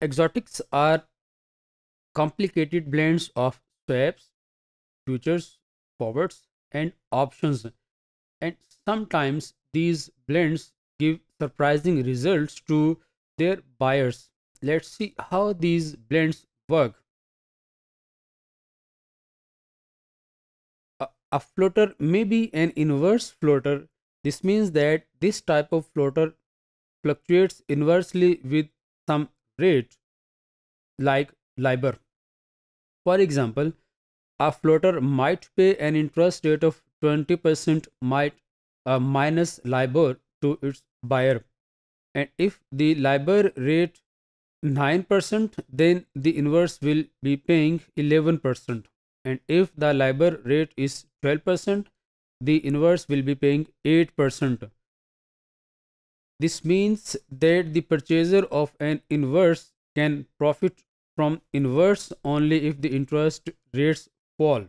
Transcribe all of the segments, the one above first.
exotics are complicated blends of swaps, futures, forwards, and options. And sometimes these blends give surprising results to their buyers. Let's see how these blends work. A, floater may be an inverse floater. This means that this type of floater fluctuates inversely with some rate like LIBOR. For example, a floater might pay an interest rate of 20% might uh, minus LIBOR to its buyer. And if the LIBOR rate 9%, then the inverse will be paying 11%. And if the LIBOR rate is 12%, the inverse will be paying 8%. This means that the purchaser of an inverse can profit from inverse only if the interest rates fall.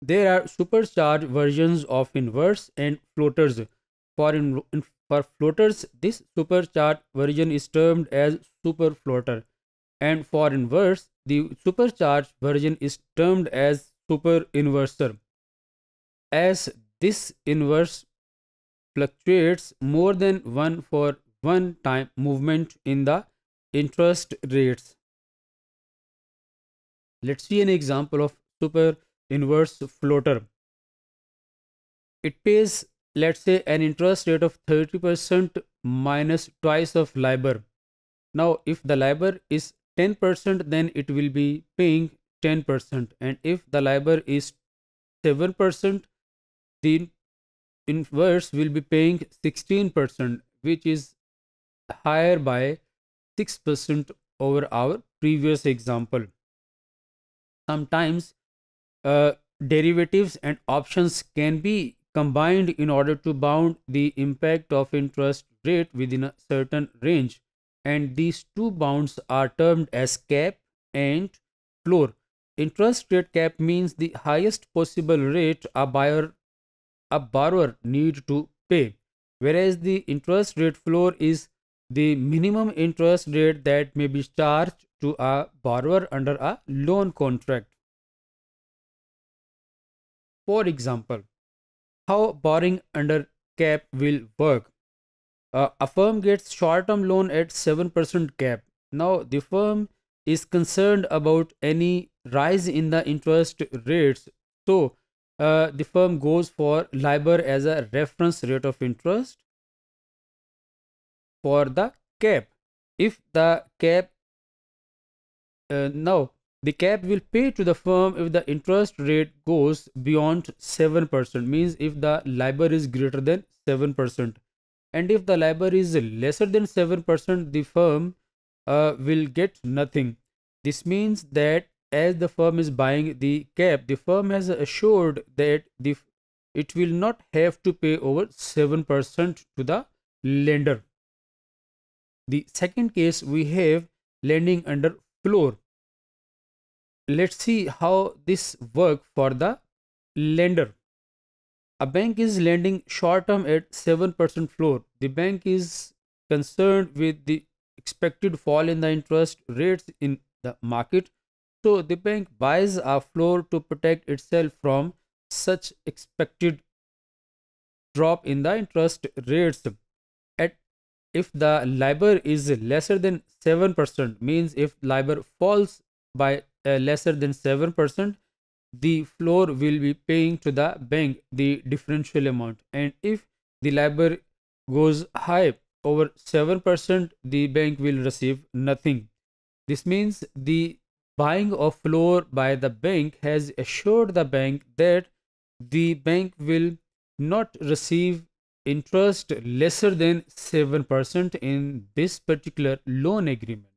There are supercharged versions of inverse and floaters. For, in, for floaters, this supercharged version is termed as super floater. And for inverse, the supercharged version is termed as super inverser. As this inverse fluctuates more than one for one time movement in the interest rates. Let's see an example of super inverse floater. It pays, let's say, an interest rate of 30% minus twice of LIBOR. Now, if the LIBOR is 10%, then it will be paying 10%. And if the LIBOR is 7%, the inverse will be paying 16%, which is higher by 6% over our previous example. Sometimes uh, derivatives and options can be combined in order to bound the impact of interest rate within a certain range and these two bounds are termed as cap and floor. Interest rate cap means the highest possible rate a buyer a borrower need to pay whereas the interest rate floor is the minimum interest rate that may be charged to a borrower under a loan contract. For example, how borrowing under cap will work. Uh, a firm gets short-term loan at 7% cap. Now the firm is concerned about any rise in the interest rates. So uh, the firm goes for LIBOR as a reference rate of interest for the cap. If the cap uh, now the cap will pay to the firm if the interest rate goes beyond 7% means if the LIBOR is greater than 7% and if the LIBOR is lesser than 7% the firm uh, will get nothing. This means that as the firm is buying the cap the firm has assured that the it will not have to pay over 7% to the lender. The second case we have lending under floor. Let's see how this work for the lender. A bank is lending short term at 7% floor. The bank is concerned with the expected fall in the interest rates in the market. So the bank buys a floor to protect itself from such expected drop in the interest rates. At if the LIBOR is lesser than 7% means if LIBOR falls by uh, lesser than 7% the floor will be paying to the bank the differential amount. And if the LIBOR goes high over 7% the bank will receive nothing. This means the buying of floor by the bank has assured the bank that the bank will not receive interest lesser than 7% in this particular loan agreement.